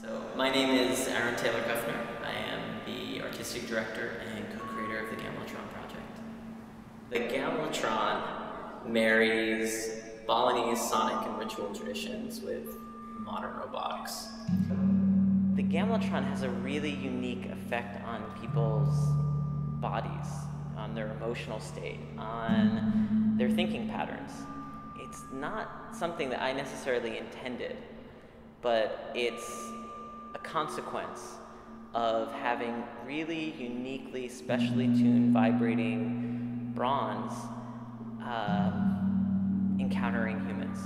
So, my name is Aaron Taylor Kuffner. I am the artistic director and co creator of the Gamelatron project. The Gamelatron marries Balinese sonic and ritual traditions with modern robotics. The Gamelatron has a really unique effect on people's bodies, on their emotional state, on their thinking patterns. It's not something that I necessarily intended, but it's a consequence of having really uniquely, specially tuned, vibrating bronze um, encountering humans.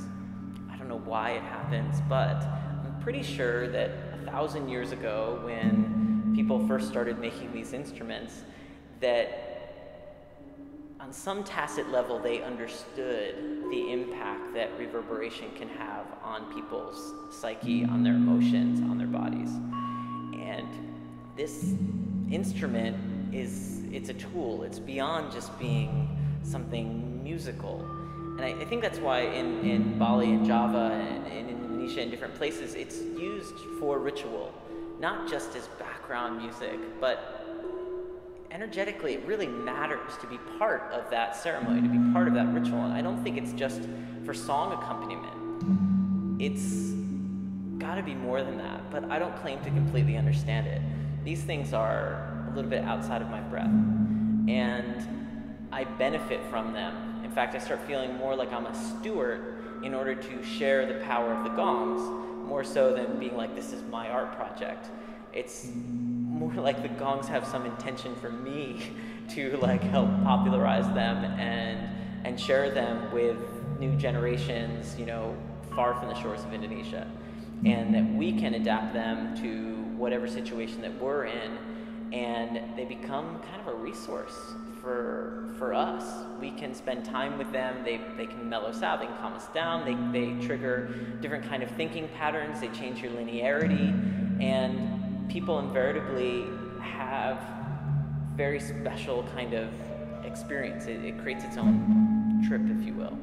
I don't know why it happens, but I'm pretty sure that a thousand years ago, when people first started making these instruments, that on some tacit level, they understood the impact that reverberation can have on people's psyche, on their emotions, on their bodies. And this instrument is it's a tool. It's beyond just being something musical. And I, I think that's why in, in Bali and Java and in Indonesia and different places, it's used for ritual, not just as background music, but energetically, it really matters to be part of that ceremony, to be part of that ritual. And I don't think it's just for song accompaniment. It's got to be more than that, but I don't claim to completely understand it. These things are a little bit outside of my breath, and I benefit from them. In fact, I start feeling more like I'm a steward in order to share the power of the gongs, more so than being like, this is my art project. It's more like the gongs have some intention for me to like help popularize them and and share them with new generations, you know, far from the shores of Indonesia, and that we can adapt them to whatever situation that we're in, and they become kind of a resource for for us. We can spend time with them. They they can mellow us out. They can calm us down. They they trigger different kind of thinking patterns. They change your linearity, and people invariably have very special kind of experience. It, it creates its own trip, if you will.